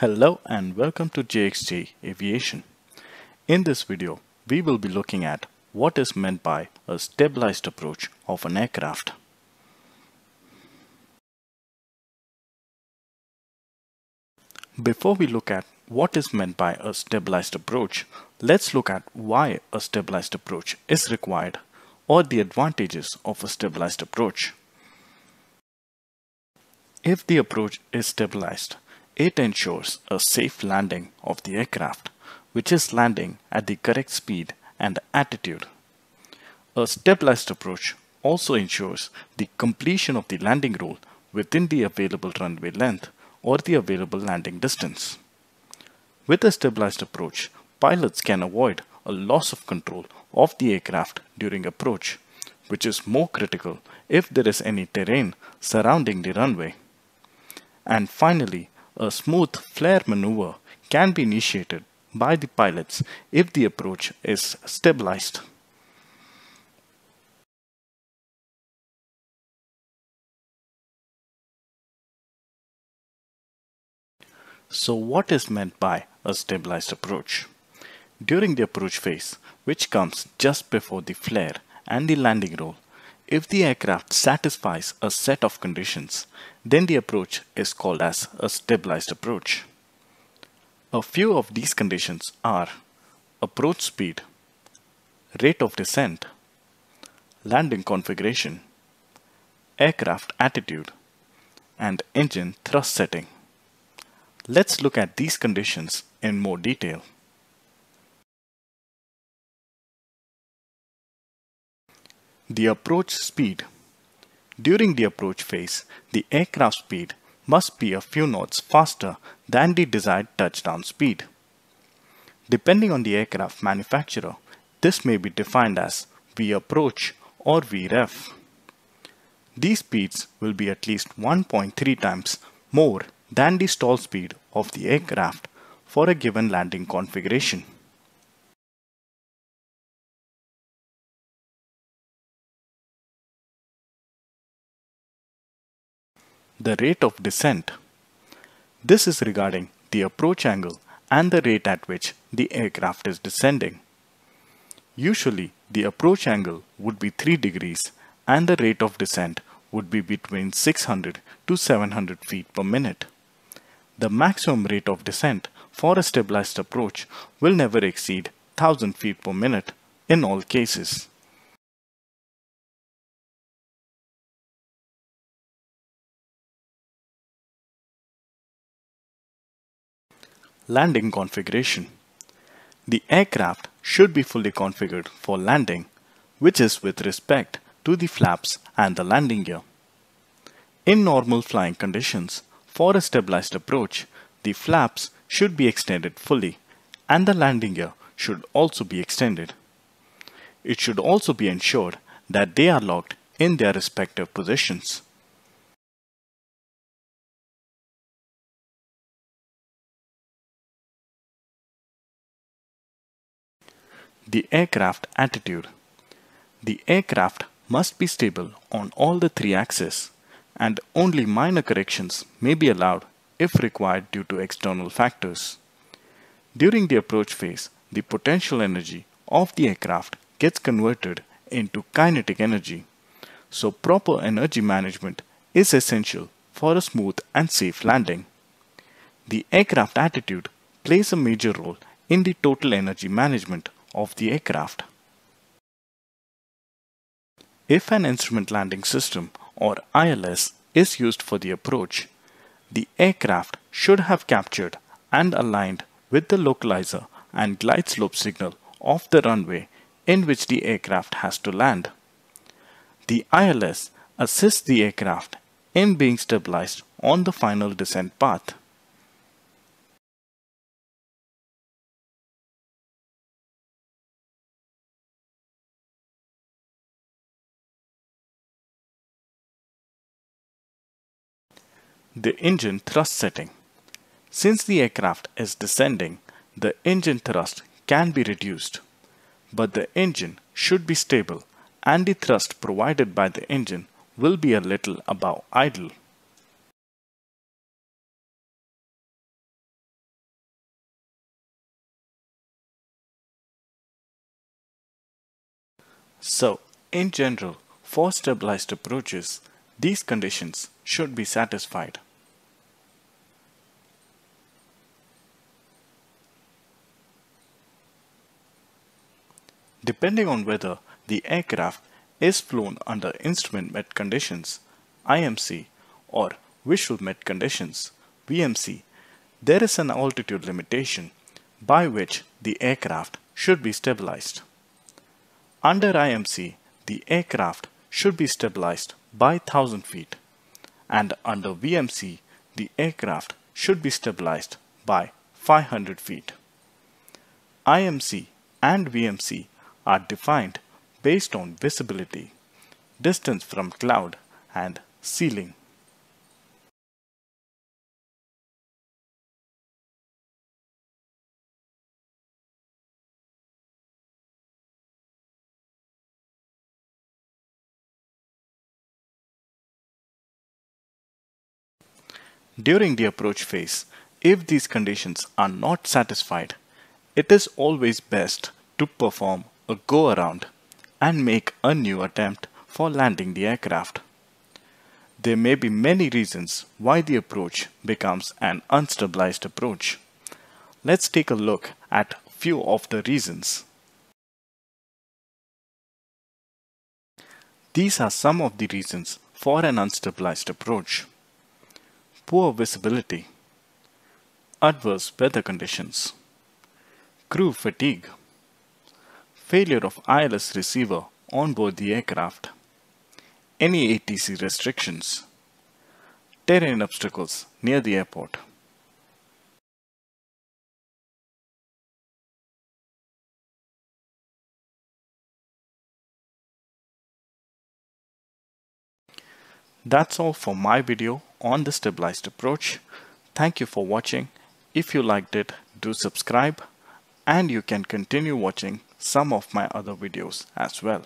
Hello and welcome to JXJ Aviation. In this video, we will be looking at what is meant by a stabilized approach of an aircraft. Before we look at what is meant by a stabilized approach, let's look at why a stabilized approach is required or the advantages of a stabilized approach. If the approach is stabilized, it ensures a safe landing of the aircraft, which is landing at the correct speed and attitude. A stabilized approach also ensures the completion of the landing roll within the available runway length or the available landing distance. With a stabilized approach, pilots can avoid a loss of control of the aircraft during approach, which is more critical if there is any terrain surrounding the runway. And finally, a smooth flare maneuver can be initiated by the pilots if the approach is stabilized. So what is meant by a stabilized approach? During the approach phase, which comes just before the flare and the landing roll, if the aircraft satisfies a set of conditions, then the approach is called as a stabilized approach. A few of these conditions are approach speed, rate of descent, landing configuration, aircraft attitude, and engine thrust setting. Let's look at these conditions in more detail. The approach speed. During the approach phase, the aircraft speed must be a few knots faster than the desired touchdown speed. Depending on the aircraft manufacturer, this may be defined as V approach or VREF. These speeds will be at least 1.3 times more than the stall speed of the aircraft for a given landing configuration. The rate of descent. This is regarding the approach angle and the rate at which the aircraft is descending. Usually, the approach angle would be 3 degrees and the rate of descent would be between 600 to 700 feet per minute. The maximum rate of descent for a stabilized approach will never exceed 1000 feet per minute in all cases. Landing configuration. The aircraft should be fully configured for landing, which is with respect to the flaps and the landing gear. In normal flying conditions, for a stabilized approach, the flaps should be extended fully and the landing gear should also be extended. It should also be ensured that they are locked in their respective positions. The aircraft attitude. The aircraft must be stable on all the three axes and only minor corrections may be allowed if required due to external factors. During the approach phase, the potential energy of the aircraft gets converted into kinetic energy. So proper energy management is essential for a smooth and safe landing. The aircraft attitude plays a major role in the total energy management of the aircraft. If an instrument landing system or ILS is used for the approach, the aircraft should have captured and aligned with the localizer and glide slope signal of the runway in which the aircraft has to land. The ILS assists the aircraft in being stabilized on the final descent path. the engine thrust setting. Since the aircraft is descending, the engine thrust can be reduced, but the engine should be stable and the thrust provided by the engine will be a little above idle. So, in general, for stabilized approaches, these conditions should be satisfied. Depending on whether the aircraft is flown under instrument met conditions, IMC, or visual met conditions, VMC, there is an altitude limitation by which the aircraft should be stabilized. Under IMC, the aircraft should be stabilized by 1000 feet and under VMC, the aircraft should be stabilized by 500 feet. IMC and VMC are defined based on visibility, distance from cloud and ceiling. During the approach phase, if these conditions are not satisfied, it is always best to perform a go around and make a new attempt for landing the aircraft. There may be many reasons why the approach becomes an unstabilized approach. Let's take a look at few of the reasons. These are some of the reasons for an unstabilized approach poor visibility, adverse weather conditions, crew fatigue, failure of ILS receiver on board the aircraft, any ATC restrictions, terrain obstacles near the airport. That's all for my video on the stabilized approach. Thank you for watching. If you liked it, do subscribe and you can continue watching some of my other videos as well.